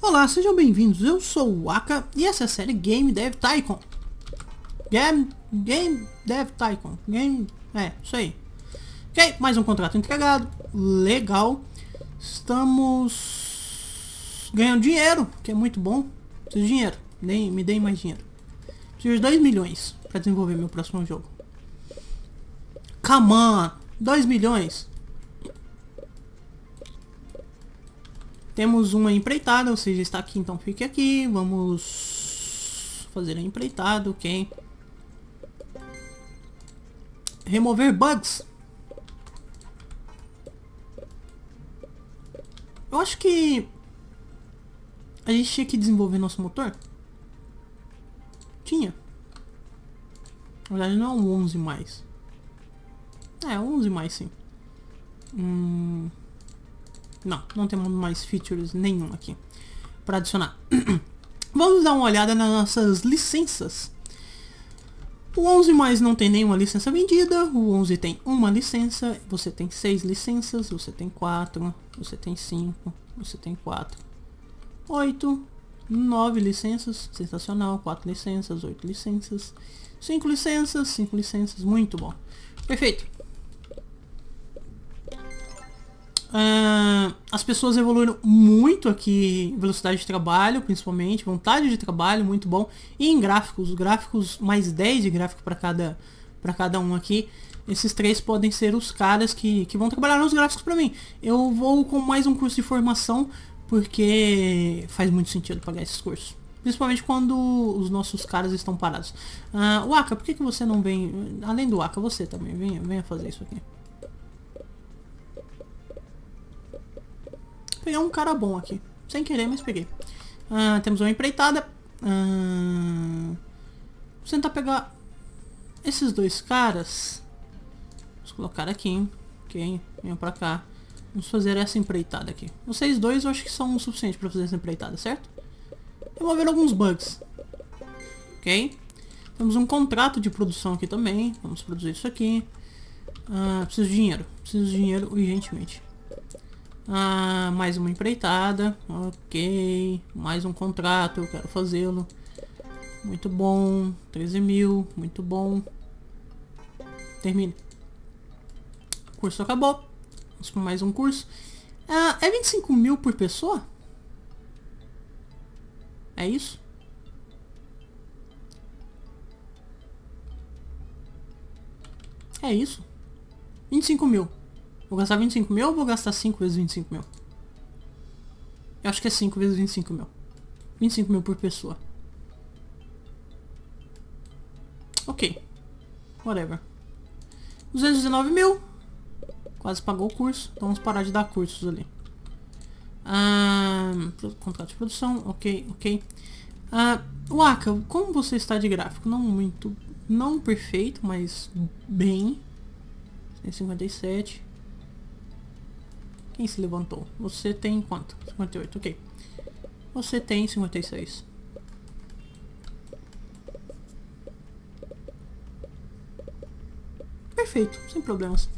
Olá, sejam bem-vindos. Eu sou o Aka e essa é a série Game Dev Tycoon. Game, Game Dev Tycoon. Game, é, isso aí. Ok, mais um contrato entregado. Legal. Estamos ganhando dinheiro, que é muito bom. Preciso de dinheiro. Nem, me deem mais dinheiro. Preciso de 2 milhões para desenvolver meu próximo jogo. Come on! 2 milhões. Temos uma empreitada, ou seja, está aqui, então fique aqui. Vamos fazer a empreitada, ok. Remover bugs. Eu acho que a gente tinha que desenvolver nosso motor. Tinha. Na verdade não é um 11 mais. É, 11 mais sim. Hum... Não, não temos mais features nenhum aqui para adicionar. Vamos dar uma olhada nas nossas licenças. O 11 mais não tem nenhuma licença vendida, o 11 tem uma licença, você tem 6 licenças, você tem 4, você tem 5, você tem 4, 8, 9 licenças, sensacional, 4 licenças, 8 licenças, 5 licenças, 5 licenças, muito bom. Perfeito. Uh, as pessoas evoluíram muito aqui velocidade de trabalho, principalmente, vontade de trabalho, muito bom. E em gráficos, gráficos mais 10 de gráfico para cada, para cada um aqui. Esses três podem ser os caras que, que vão trabalhar nos gráficos para mim. Eu vou com mais um curso de formação, porque faz muito sentido pagar esses cursos. Principalmente quando os nossos caras estão parados. Uh, Waka, por que, que você não vem... Além do Waka, você também, venha, venha fazer isso aqui. Peguei um cara bom aqui. Sem querer, mas peguei. Ah, temos uma empreitada. Ah, vou tentar pegar esses dois caras. Vamos colocar aqui. Ok, venham pra cá. Vamos fazer essa empreitada aqui. Vocês dois eu acho que são o suficiente para fazer essa empreitada, certo? Eu vou ver alguns bugs. Ok? Temos um contrato de produção aqui também. Vamos produzir isso aqui. Ah, preciso de dinheiro. Preciso de dinheiro urgentemente. Ah, mais uma empreitada. Ok. Mais um contrato, eu quero fazê-lo. Muito bom. 13 mil, muito bom. Termine. O curso acabou. Vamos mais um curso. Ah, é 25 mil por pessoa? É isso? É isso. 25 mil. Vou gastar 25 mil ou vou gastar 5 vezes 25 mil? Eu acho que é 5 vezes 25 mil. 25 mil por pessoa. Ok. Whatever. 219 mil. Quase pagou o curso. Então vamos parar de dar cursos ali. Ah, contrato de produção. Ok, ok. Ah, Waka, como você está de gráfico? Não muito... Não perfeito, mas bem. 157. Quem se levantou? Você tem quanto? 58, ok. Você tem 56. Perfeito, sem problemas.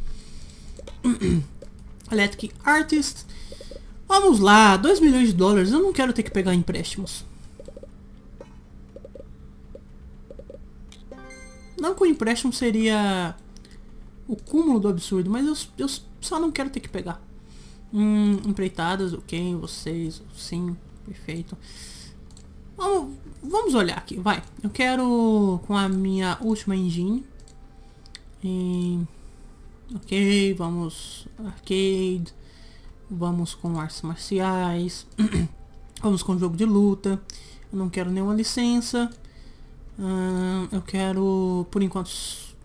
Electric Artist. Vamos lá, 2 milhões de dólares. Eu não quero ter que pegar empréstimos. Não que o empréstimo seria o cúmulo do absurdo, mas eu, eu só não quero ter que pegar. Hum, empreitadas, ok, vocês, sim, perfeito. Vamos, vamos olhar aqui, vai. Eu quero com a minha última engine. E, ok, vamos arcade. Vamos com artes marciais. vamos com jogo de luta. Eu não quero nenhuma licença. Hum, eu quero, por enquanto,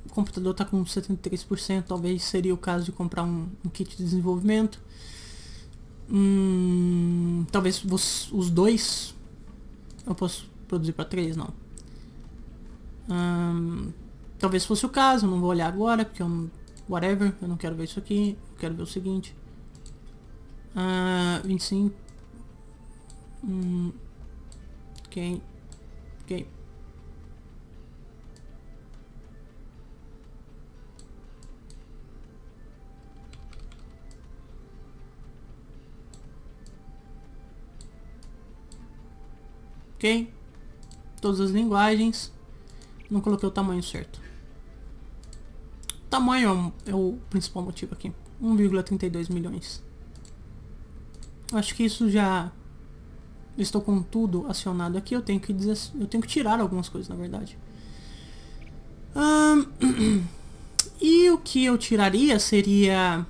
o computador está com 73%. Talvez seria o caso de comprar um, um kit de desenvolvimento. Hum, talvez os dois. Eu posso produzir para três, não. Hum, talvez fosse o caso, não vou olhar agora, porque eu whatever, eu não quero ver isso aqui, eu quero ver o seguinte. Uh, 25. Hum, ok. Ok. Ok? Todas as linguagens. Não coloquei o tamanho certo. O tamanho é o principal motivo aqui. 1,32 milhões. Eu acho que isso já... Estou com tudo acionado aqui. Eu tenho que eu tenho que tirar algumas coisas, na verdade. e o que eu tiraria seria...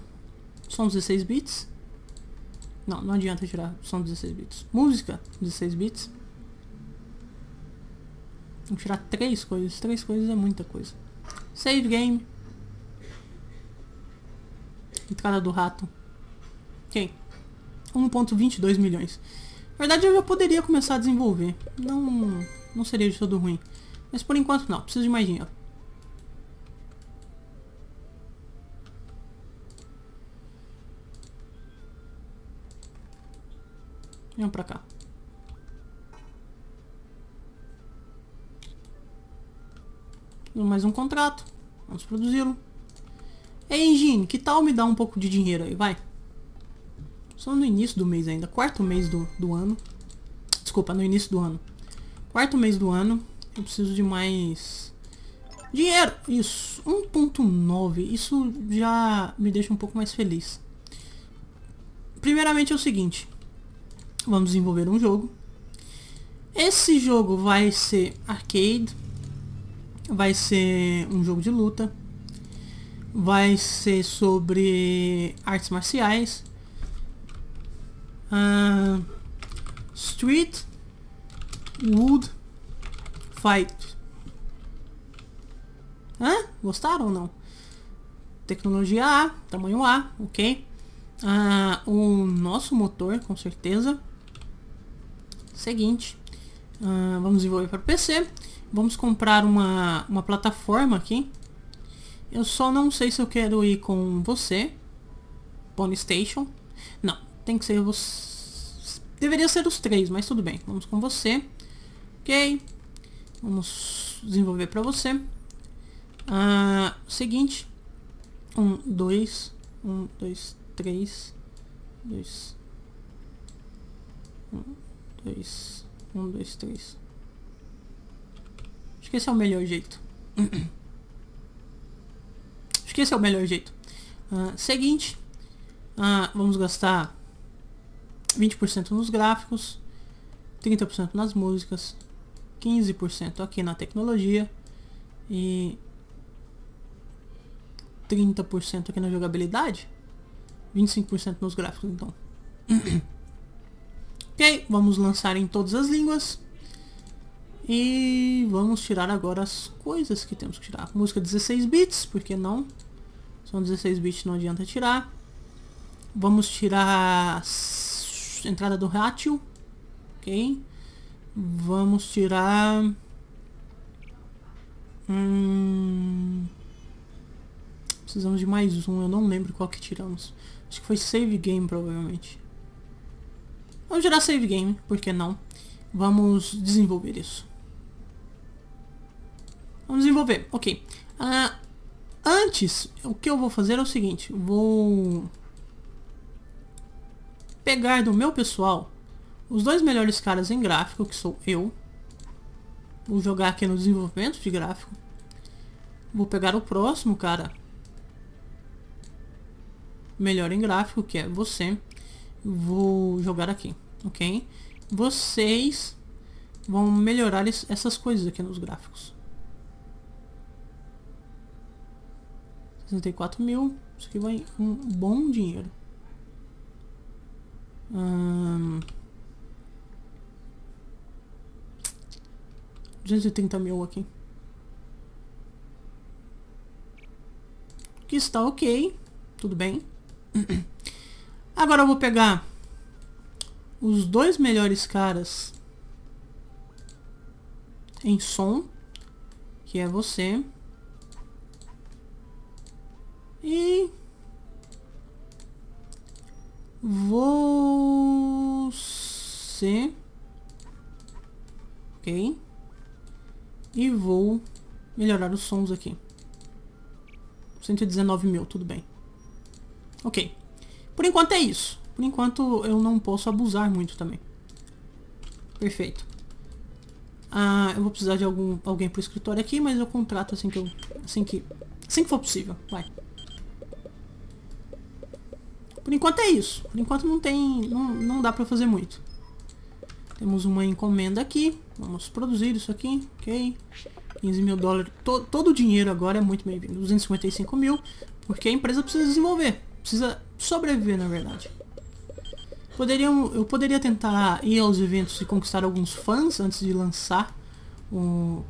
São 16 bits. Não, não adianta tirar. São 16 bits. Música, 16 bits. Vou tirar três coisas. Três coisas é muita coisa. Save game. Entrada do rato. Ok. 1.22 milhões. Na verdade eu já poderia começar a desenvolver. Não, não seria de todo ruim. Mas por enquanto não. Preciso de mais dinheiro. Venham pra cá. Mais um contrato. Vamos produzi-lo. Ei, Engine, que tal me dar um pouco de dinheiro aí, vai? Só no início do mês ainda. Quarto mês do, do ano. Desculpa, no início do ano. Quarto mês do ano. Eu preciso de mais... Dinheiro! Isso. 1.9. Isso já me deixa um pouco mais feliz. Primeiramente é o seguinte. Vamos desenvolver um jogo. Esse jogo vai ser arcade vai ser um jogo de luta, vai ser sobre artes marciais, uh, Street Wood Fight. Hã? Gostaram ou não? Tecnologia A, tamanho A, ok. Uh, o nosso motor, com certeza. Seguinte, uh, vamos desenvolver para PC. Vamos comprar uma, uma plataforma aqui. Eu só não sei se eu quero ir com você. Pony Station. Não, tem que ser você. Deveria ser os três, mas tudo bem. Vamos com você. Ok. Vamos desenvolver para você. Ah, seguinte. Um, dois. Um, dois, três. Dois. Um, dois. Um, dois, três. Que esse é o melhor jeito. Acho que esse é o melhor jeito. Uh, seguinte. Uh, vamos gastar 20% nos gráficos. 30% nas músicas. 15% aqui na tecnologia. E 30% aqui na jogabilidade. 25% nos gráficos, então. ok, vamos lançar em todas as línguas. E vamos tirar agora as coisas que temos que tirar. Música 16 bits, porque não? São 16 bits, não adianta tirar. Vamos tirar a entrada do ratio. Ok. Vamos tirar... Hum... Precisamos de mais um, eu não lembro qual que tiramos. Acho que foi save game, provavelmente. Vamos tirar save game, por que não? Vamos desenvolver isso. Vamos desenvolver. Ok. Uh, antes, o que eu vou fazer é o seguinte. Vou pegar do meu pessoal os dois melhores caras em gráfico, que sou eu. Vou jogar aqui no desenvolvimento de gráfico. Vou pegar o próximo cara melhor em gráfico, que é você. Vou jogar aqui, ok? Vocês vão melhorar essas coisas aqui nos gráficos. 64 mil. Isso aqui vai um bom dinheiro. Hum, 230 mil aqui. Que está ok. Tudo bem. Agora eu vou pegar os dois melhores caras em som, que é você. E você ok e vou melhorar os sons aqui 119 mil, tudo bem ok por enquanto é isso por enquanto eu não posso abusar muito também perfeito Ah, eu vou precisar de algum, alguém pro escritório aqui, mas eu contrato assim que eu. Assim que. Assim que for possível. Vai. Por enquanto é isso. Por enquanto não tem. Não, não dá pra fazer muito. Temos uma encomenda aqui. Vamos produzir isso aqui. Ok. 15 mil dólares. Todo, todo o dinheiro agora é muito bem-vindo. 255 mil. Porque a empresa precisa desenvolver. Precisa sobreviver, na verdade. Poderiam, eu poderia tentar ir aos eventos e conquistar alguns fãs antes de lançar o,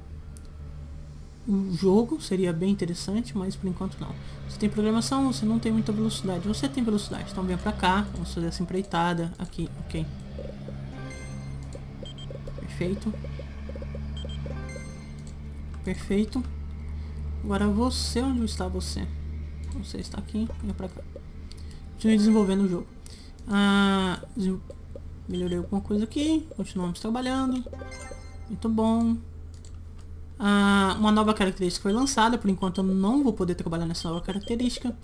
o jogo. Seria bem interessante, mas por enquanto não. Você tem programação, você não tem muita velocidade. Você tem velocidade, então vem pra cá. Vamos fazer essa empreitada aqui, ok. Perfeito. Perfeito. Agora você, onde está você? Você está aqui, vem pra cá. Continue desenvolvendo o jogo. Ah, melhorei alguma coisa aqui. Continuamos trabalhando. Muito bom. Ah, uma nova característica foi lançada. Por enquanto eu não vou poder trabalhar nessa nova característica.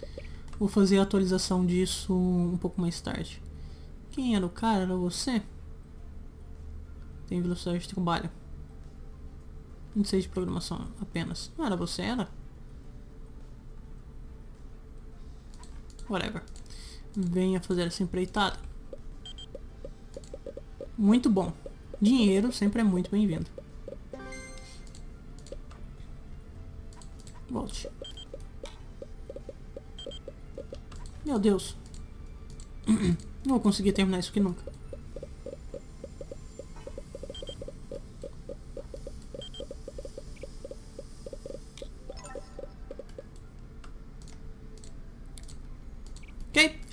Vou fazer a atualização disso um pouco mais tarde. Quem era o cara? Era você? Tem velocidade de trabalho. 26 de programação apenas. Não era você, era? Whatever venha fazer essa empreitada. Muito bom. Dinheiro sempre é muito bem-vindo. Deus. Não vou conseguir terminar isso aqui nunca.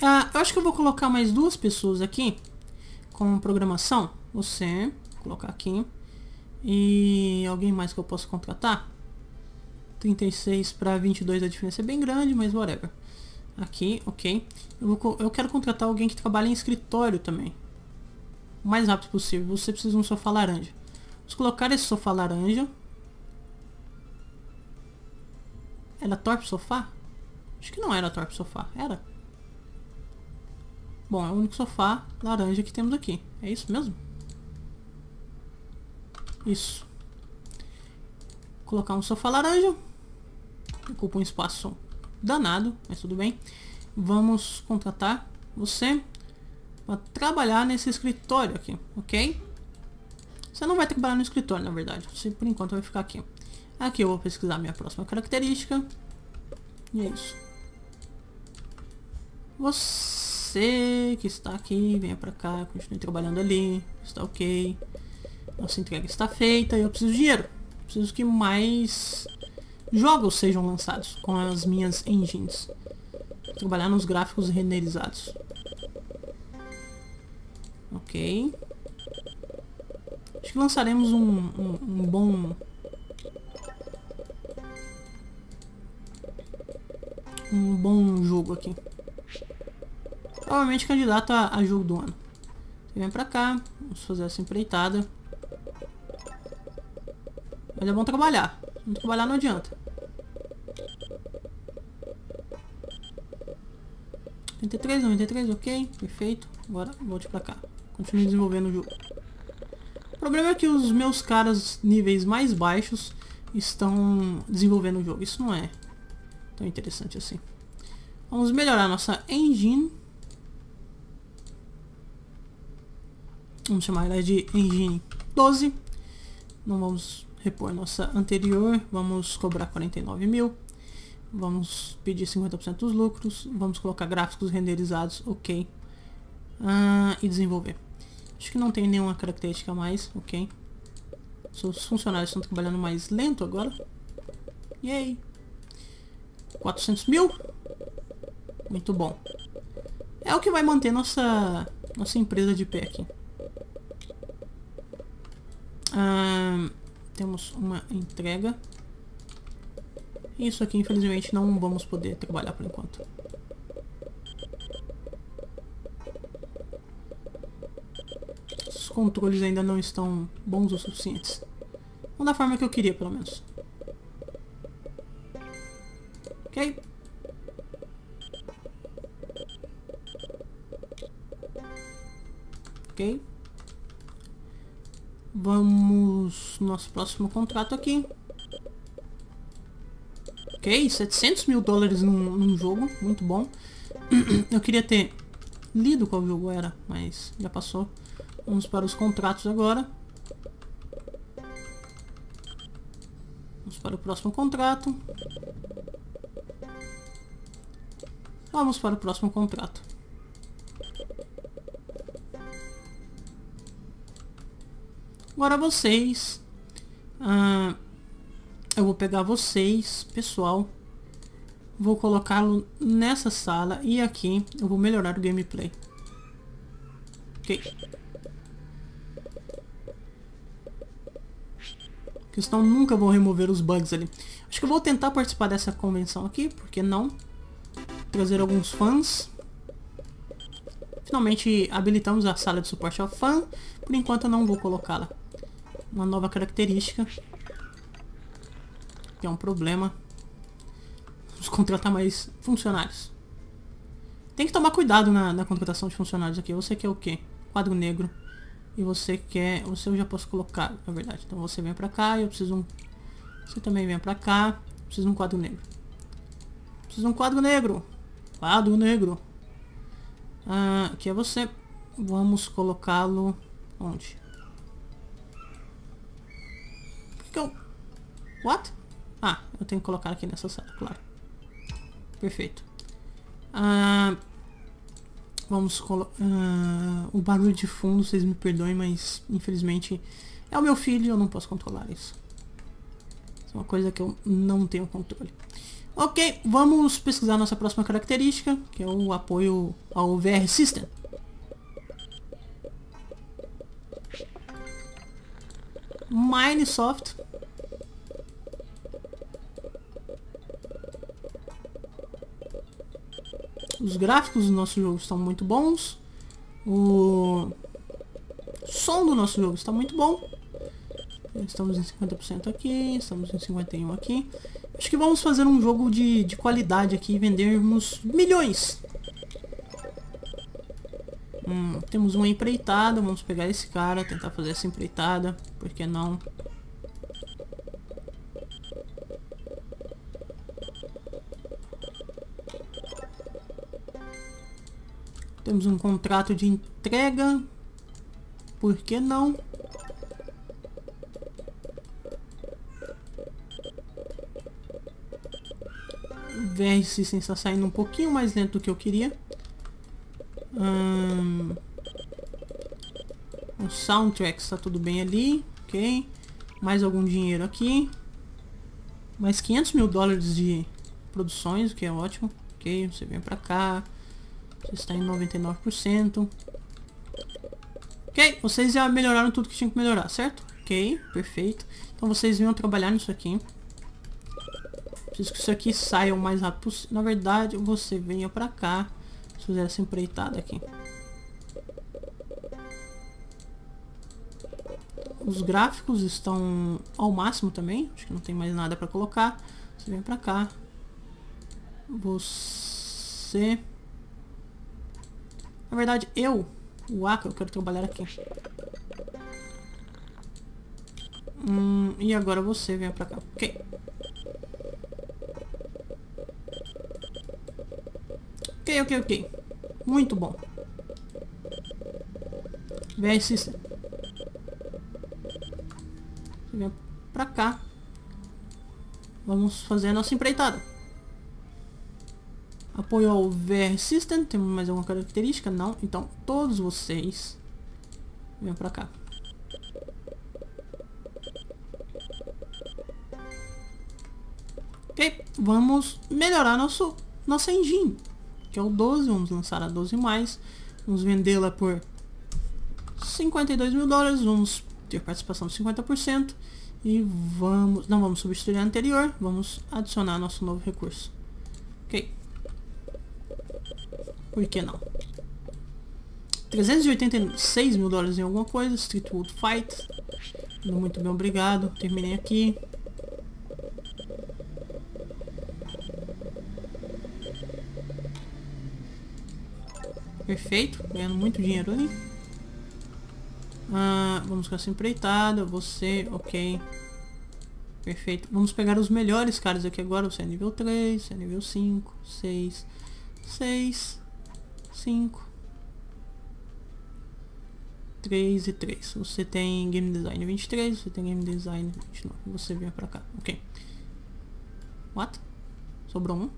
Ah, eu acho que eu vou colocar mais duas pessoas aqui com programação. Você, vou colocar aqui. E alguém mais que eu posso contratar? 36 para 22 a diferença é bem grande, mas whatever. Aqui, ok. Eu, vou, eu quero contratar alguém que trabalhe em escritório também. O mais rápido possível. Você precisa de um sofá laranja. Vamos colocar esse sofá laranja. Era Torp Sofá? Acho que não era Torp Sofá. Era? Bom, é o único sofá laranja que temos aqui. É isso mesmo? Isso. Vou colocar um sofá laranja. Ocupa um espaço danado, mas tudo bem. Vamos contratar você para trabalhar nesse escritório aqui, ok? Você não vai trabalhar no escritório, na verdade. Você, por enquanto, vai ficar aqui. Aqui eu vou pesquisar minha próxima característica. E é isso. Você que está aqui, venha para cá, continue trabalhando ali, está ok. Nossa entrega está feita eu preciso de dinheiro. Preciso que mais jogos sejam lançados com as minhas engines. Trabalhar nos gráficos renderizados. Ok. Acho que lançaremos um, um, um bom... Um bom jogo aqui. Provavelmente candidato a, a jogo do ano. Você vem pra cá, vamos fazer essa empreitada. Mas é bom trabalhar. Não trabalhar não adianta. 93, 93, ok, perfeito. Agora volte pra cá. Continue desenvolvendo o jogo. O problema é que os meus caras níveis mais baixos estão desenvolvendo o jogo. Isso não é tão interessante assim. Vamos melhorar nossa engine. Vamos chamar ela de Engine 12. Não vamos repor nossa anterior. Vamos cobrar 49 mil. Vamos pedir 50% dos lucros. Vamos colocar gráficos renderizados. Ok. Ah, e desenvolver. Acho que não tem nenhuma característica mais. Ok. Os funcionários estão trabalhando mais lento agora. Yay. 400 mil. Muito bom. É o que vai manter nossa, nossa empresa de pé aqui. Ah, temos uma entrega. Isso aqui, infelizmente, não vamos poder trabalhar por enquanto. Os controles ainda não estão bons o suficientes. Não da forma que eu queria, pelo menos. Ok. Ok. Vamos no nosso próximo contrato aqui. Ok, 700 mil dólares num, num jogo, muito bom. Eu queria ter lido qual jogo era, mas já passou. Vamos para os contratos agora. Vamos para o próximo contrato. Vamos para o próximo contrato. Agora vocês... Ah, eu vou pegar vocês, pessoal. Vou colocá-lo nessa sala e aqui eu vou melhorar o gameplay. Ok. Questão nunca vou remover os bugs ali. Acho que eu vou tentar participar dessa convenção aqui, porque não? Trazer alguns fãs. Finalmente habilitamos a sala de suporte ao fã. Por enquanto eu não vou colocá-la. Uma nova característica. Que é um problema. Vamos contratar mais funcionários. Tem que tomar cuidado na, na contratação de funcionários aqui. Você quer o quê? Quadro negro. E você quer... Você eu já posso colocar, na verdade. Então você vem pra cá eu preciso um... Você também vem pra cá. Preciso de um quadro negro. Preciso de um quadro negro. Quadro negro. Ah, aqui é você. Vamos colocá-lo... Onde? Que eu... What? Ah, eu tenho que colocar aqui nessa sala, claro. Perfeito. Ah, vamos colocar... Ah, o barulho de fundo, vocês me perdoem, mas infelizmente é o meu filho e eu não posso controlar isso. Isso é uma coisa que eu não tenho controle. Ok, vamos pesquisar nossa próxima característica, que é o apoio ao VR System. Minesoft Os gráficos do nosso jogo estão muito bons. O som do nosso jogo está muito bom. Estamos em 50% aqui, estamos em 51% aqui. Acho que vamos fazer um jogo de, de qualidade aqui e vendermos milhões. Hum, temos uma empreitada, vamos pegar esse cara, tentar fazer essa empreitada, por que não? Temos um contrato de entrega. Por que não? System está saindo um pouquinho mais lento do que eu queria. Hum, o soundtrack está tudo bem ali. Ok. Mais algum dinheiro aqui. Mais 500 mil dólares de produções, o que é ótimo. Ok, você vem pra cá. Está em 99%. Ok, vocês já melhoraram tudo que tinham que melhorar, certo? Ok, perfeito. Então vocês venham trabalhar nisso aqui. Preciso que isso aqui saia o mais rápido possível. Na verdade, você venha pra cá. Fazer essa empreitada aqui. Os gráficos estão ao máximo também. Acho que não tem mais nada pra colocar. Você vem pra cá. Você... Na verdade, eu, o Aka, eu quero trabalhar aqui. Hum, e agora você vem pra cá. Ok. Ok, ok, ok. Muito bom. Vem System. Vem pra cá. Vamos fazer a nossa empreitada. Apoio ao VR System. Temos mais alguma característica? Não. Então, todos vocês venham pra cá. Ok. Vamos melhorar nosso, nossa engine. Que é o 12. Vamos lançar a 12 mais. Vamos vendê-la por 52 mil dólares. Vamos ter participação de 50%. E vamos... Não vamos substituir a anterior. Vamos adicionar nosso novo recurso. Ok. Por que não? 386 mil dólares em alguma coisa. Streetwood Fight. Muito bem, obrigado. Terminei aqui. Perfeito. Ganhando muito dinheiro ali. Ah, vamos com essa empreitada. Você, ok. Perfeito. Vamos pegar os melhores caras aqui agora. Você é nível 3, você é nível 5, 6, 6, 5, 3 e 3. Você tem Game Design 23, você tem Game Design 29. Você vem pra cá. Ok. What? Sobrou um?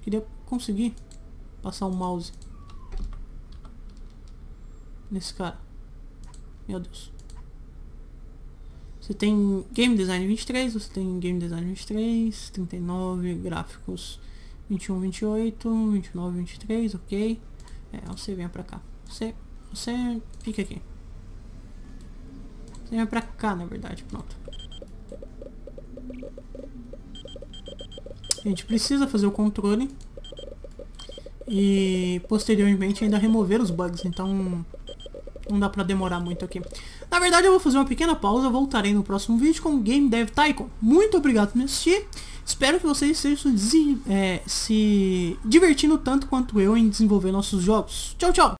Queria conseguir passar o um mouse nesse cara. Meu Deus. Você tem Game Design 23, você tem Game Design 23, 39, gráficos 21, 28, 29, 23, ok. É, você vem pra cá. Você, você fica aqui. Você vem pra cá, na verdade, pronto. A gente precisa fazer o controle e posteriormente ainda remover os bugs, então não dá pra demorar muito aqui. Na verdade eu vou fazer uma pequena pausa, voltarei no próximo vídeo com o Game Dev Tycoon. Muito obrigado por assistir, espero que vocês estejam se, é, se divertindo tanto quanto eu em desenvolver nossos jogos. Tchau, tchau!